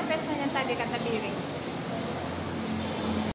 sampai saya tadi kata piring.